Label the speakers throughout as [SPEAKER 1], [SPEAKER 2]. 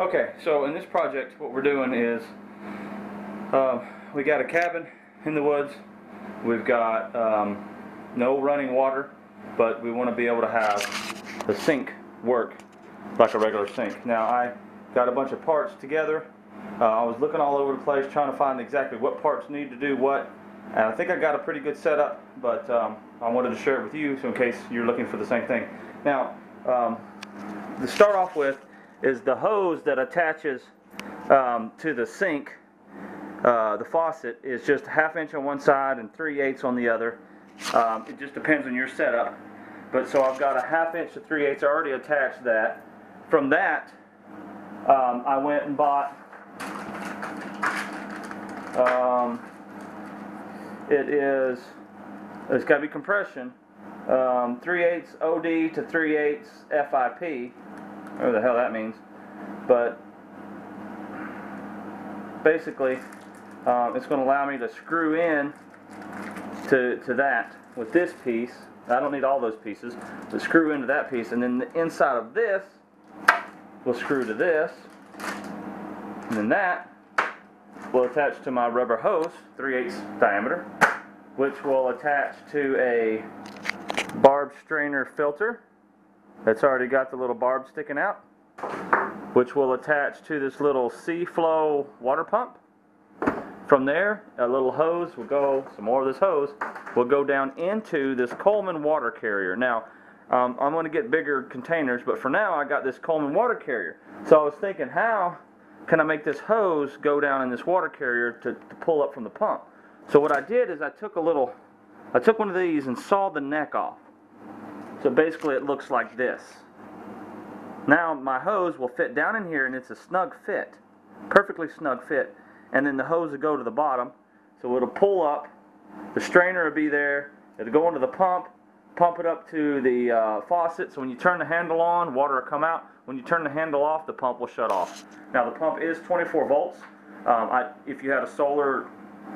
[SPEAKER 1] Okay, so in this project, what we're doing is uh, we got a cabin in the woods. We've got um, no running water, but we want to be able to have the sink work like a regular sink. Now, I got a bunch of parts together. Uh, I was looking all over the place trying to find exactly what parts need to do what. And I think I got a pretty good setup, but um, I wanted to share it with you so in case you're looking for the same thing. Now, um, to start off with, is the hose that attaches um, to the sink, uh, the faucet, is just a half inch on one side and three eighths on the other. Um, it just depends on your setup. But so I've got a half inch to three eighths I already attached that. From that, um, I went and bought. Um, it is. It's got to be compression. Um, 3 eighths OD to 3 eighths FIP whatever the hell that means. But basically, um, it's going to allow me to screw in to, to that with this piece. I don't need all those pieces, but screw into that piece, and then the inside of this will screw to this, and then that will attach to my rubber hose, 3 8 diameter, which will attach to a barb strainer filter that's already got the little barb sticking out, which will attach to this little SeaFlo water pump. From there, a little hose will go, some more of this hose, will go down into this Coleman water carrier. Now, um, I'm going to get bigger containers, but for now I got this Coleman water carrier. So I was thinking, how can I make this hose go down in this water carrier to, to pull up from the pump? So what I did is I took a little, I took one of these and sawed the neck off. So basically it looks like this. Now my hose will fit down in here and it's a snug fit. Perfectly snug fit. And then the hose will go to the bottom. So it'll pull up. The strainer will be there. It'll go into the pump. Pump it up to the uh, faucet. So when you turn the handle on, water will come out. When you turn the handle off, the pump will shut off. Now the pump is 24 volts. Um, I, if you had a solar,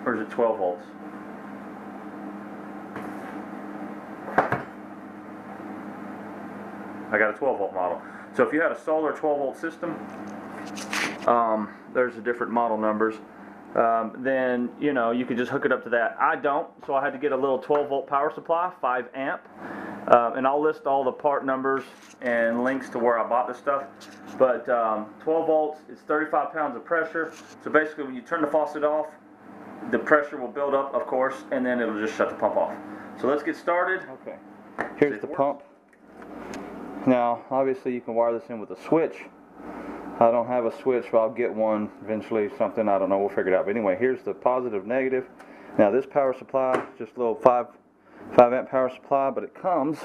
[SPEAKER 1] or is it 12 volts? I got a 12 volt model. So if you had a solar 12 volt system, um, there's the different model numbers. Um, then you know you could just hook it up to that. I don't, so I had to get a little 12 volt power supply, 5 amp, uh, and I'll list all the part numbers and links to where I bought this stuff. But um, 12 volts, it's 35 pounds of pressure. So basically, when you turn the faucet off, the pressure will build up, of course, and then it'll just shut the pump off. So let's get started. Okay. Here's the pump. Now, obviously you can wire this in with a switch. I don't have a switch, but I'll get one eventually, something, I don't know, we'll figure it out. But anyway, here's the positive, negative. Now this power supply, just a little 5, 5 amp power supply, but it comes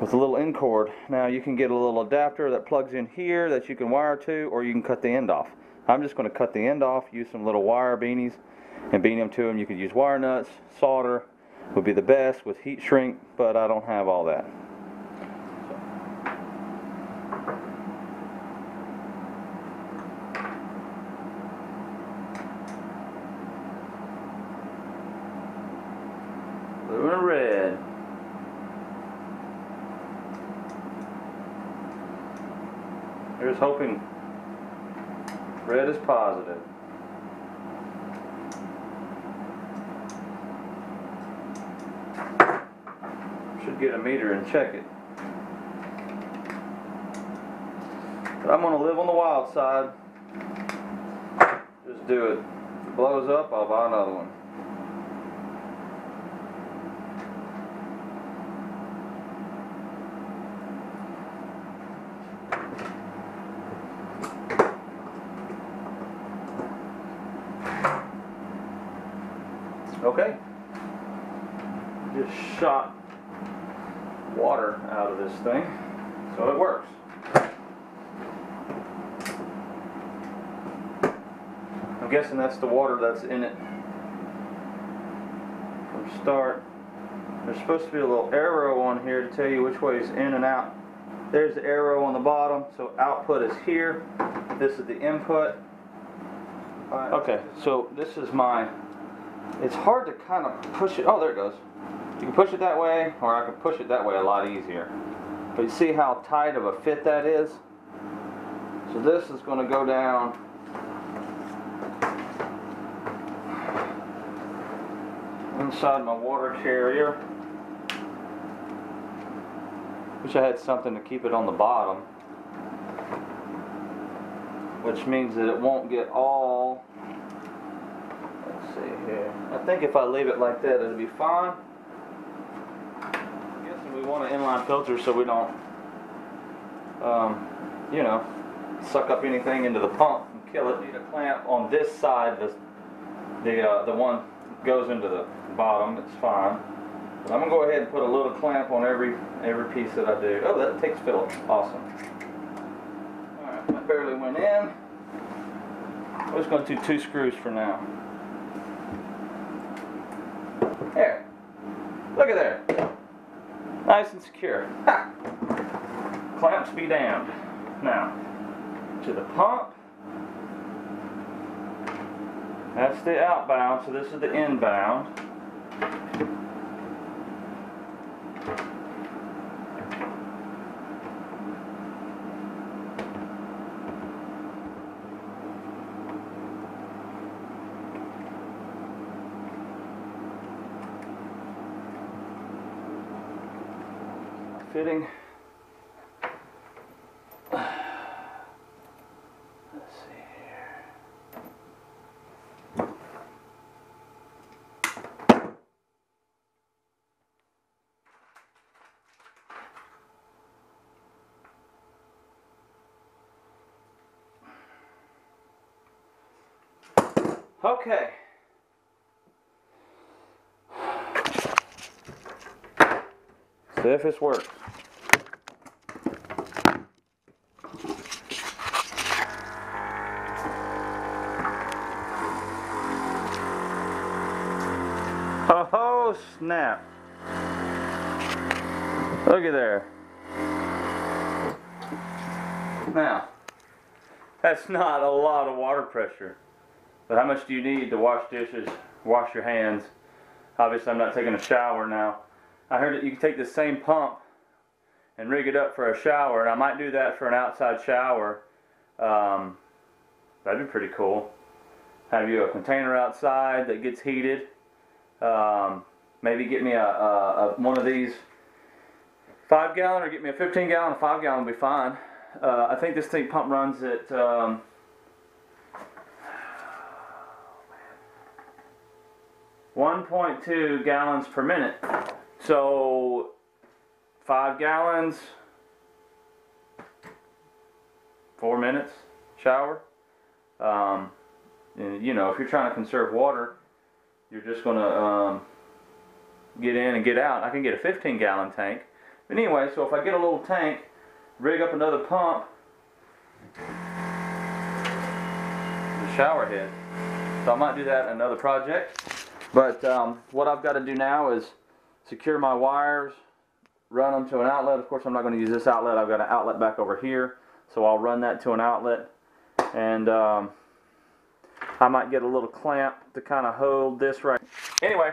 [SPEAKER 1] with a little end cord. Now you can get a little adapter that plugs in here that you can wire to, or you can cut the end off. I'm just going to cut the end off, use some little wire beanies, and bean them to them. You could use wire nuts, solder would be the best with heat shrink, but I don't have all that. Blue and red. Here's hoping red is positive. Should get a meter and check it. But I'm gonna live on the wild side. Just do it. If it blows up, I'll buy another one. Okay. Just shot water out of this thing, so it works. I'm guessing that's the water that's in it from start. There's supposed to be a little arrow on here to tell you which way is in and out. There's the arrow on the bottom, so output is here. This is the input. Okay, so this is my it's hard to kind of push it. Oh, there it goes. You can push it that way, or I can push it that way a lot easier. But you see how tight of a fit that is? So this is going to go down inside my water carrier. Wish I had something to keep it on the bottom. Which means that it won't get all. Let's see here. I think if I leave it like that, it'll be fine. I'm guessing we want an inline filter so we don't, um, you know, suck up anything into the pump and kill it. Need a clamp on this side. The the uh, the one goes into the bottom. It's fine. But I'm gonna go ahead and put a little clamp on every every piece that I do. Oh, that takes Phillips. Awesome. All right, that barely went in. I'm just gonna do two screws for now. Look at there. Nice and secure. Ha! Clamps be damned. Now, to the pump. That's the outbound, so this is the inbound. Fitting. Let's see here. Okay. See if Oh snap. Look at there. Now, that's not a lot of water pressure. But how much do you need to wash dishes, wash your hands? Obviously, I'm not taking a shower now. I heard that you can take the same pump and rig it up for a shower, and I might do that for an outside shower. Um, that'd be pretty cool. Have you a container outside that gets heated? Um, maybe get me a, a, a one of these five gallon, or get me a 15 gallon. A five gallon will be fine. Uh, I think this thing pump runs at um, one point two gallons per minute. So five gallons, four minutes shower. Um, and, you know, if you're trying to conserve water, you're just gonna um, get in and get out. I can get a 15 gallon tank. But anyway, so if I get a little tank, rig up another pump, the shower head. So I might do that in another project. But um, what I've got to do now is secure my wires, run them to an outlet. Of course, I'm not going to use this outlet. I've got an outlet back over here. So I'll run that to an outlet. And um, I might get a little clamp to kind of hold this right. Anyway,